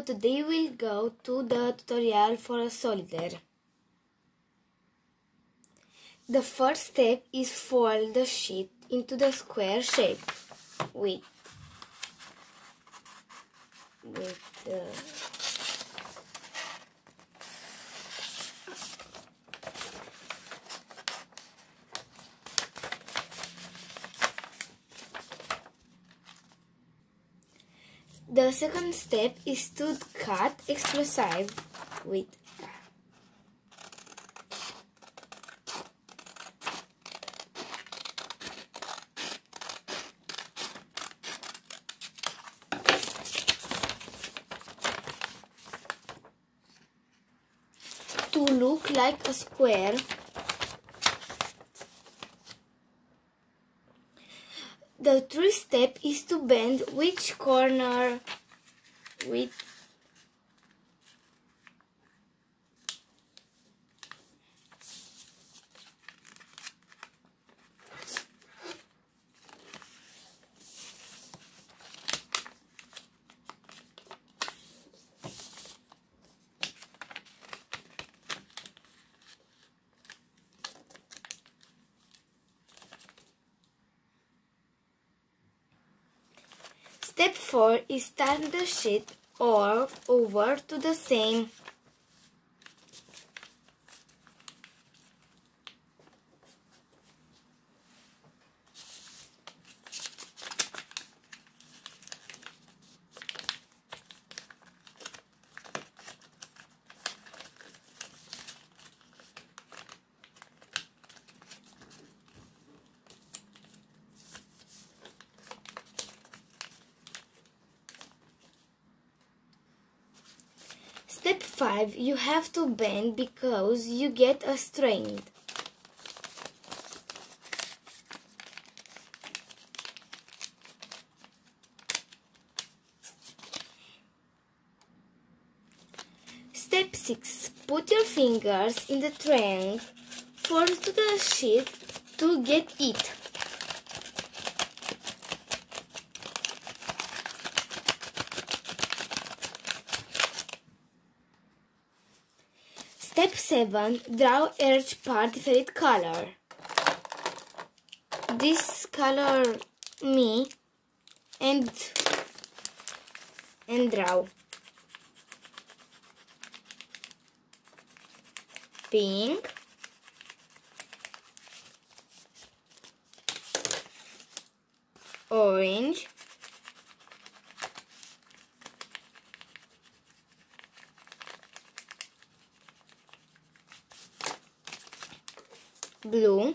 Today we'll go to the tutorial for a solitaire. The first step is fold the sheet into the square shape with with uh, The second step is to cut explosive with to look like a square The third step is to bend which corner? With Step 4 is turn the sheet or over to the same Step 5. You have to bend because you get a strained. Step 6. Put your fingers in the triangle force to the sheet to get it. Step 7. Draw each part favorite color. This color me and and draw. Pink. Orange. Blue.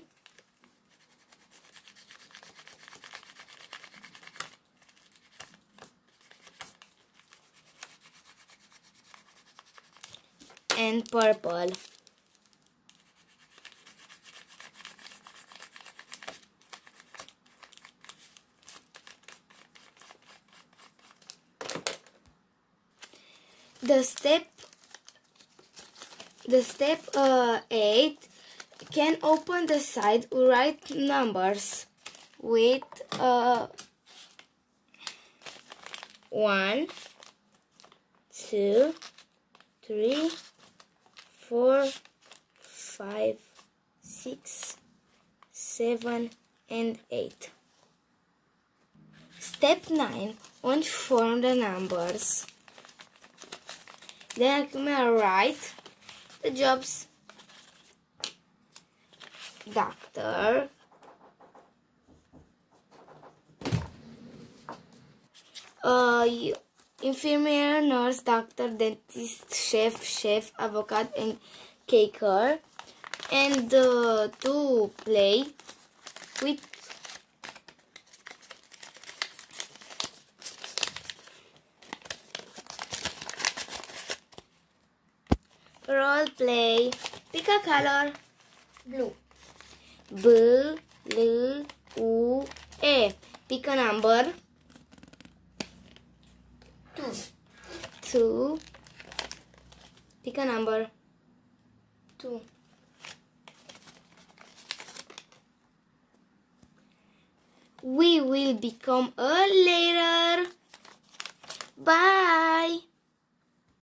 And purple. The step the step uh, 8 can open the side write numbers with uh, one, two, three, four, five, six, seven, and eight. Step 9. Once form the numbers. Then I'm gonna write the jobs doctor uh, infirmier, nurse, doctor, dentist, chef, chef, advocate, and caker. And uh, to play with role play. Pick a color. Blue. B, L, U, E. Pick a number. Two. Two. Pick a number. Two. We will become a later. Bye.